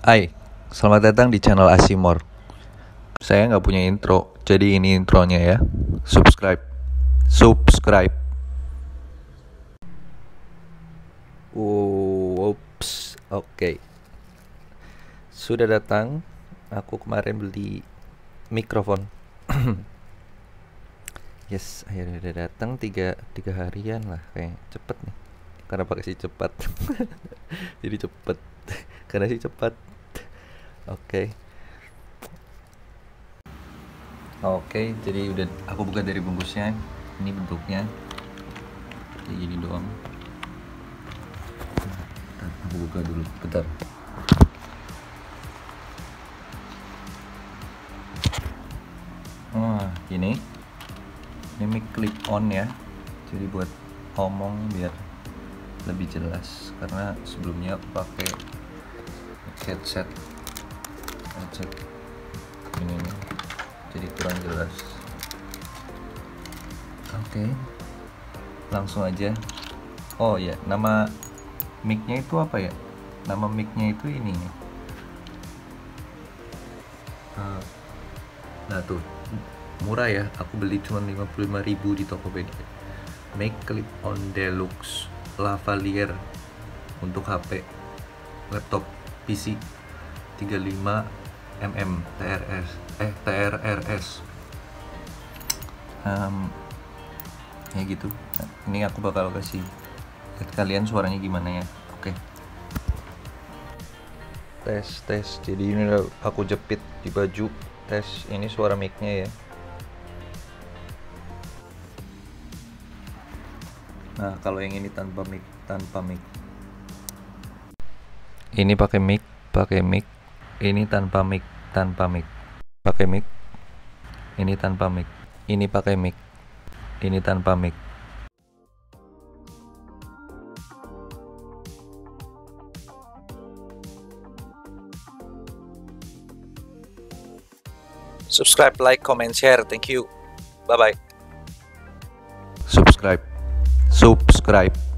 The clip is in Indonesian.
Hai, selamat datang di channel Asimor. Saya nggak punya intro, jadi ini intronya ya. Subscribe, subscribe. Ups, oke. Sudah datang. Aku kemarin beli mikrofon. yes, akhirnya udah datang tiga tiga harian lah, kayak cepet nih. Karena pakai si cepat, jadi cepet. Karena si cepat. Oke. Oke, jadi udah aku buka dari bungkusnya. Ini bentuknya. Kayak gini doang. Aku buka dulu. Bentar. Wah, gini. Ini mic clip on ya. Jadi buat ngomong biar lebih jelas karena sebelumnya aku pakai headset headset ini jadi kurang jelas. Oke langsung aja. Oh ya nama micnya itu apa ya? Nama micnya itu ini. Uh, nah tuh murah ya. Aku beli cuma 55.000 di Tokopedia. Make Clip On Deluxe lavalier untuk HP laptop PC 35 mm TRS eh TRRS um, ya gitu. Ini aku bakal kasih lihat kalian suaranya gimana ya. Oke. Tes tes. Jadi ini udah aku jepit di baju. Tes ini suara micnya ya. Nah, kalau yang ini tanpa mic, tanpa mic. Ini pakai mic, pakai mic. Ini tanpa mic, tanpa mic. Pakai mic. Ini tanpa mic. Ini pakai mic. Ini tanpa mic. subscribe, like, comment, share. Thank you. Bye bye. Subscribe. Subscribe.